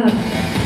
up.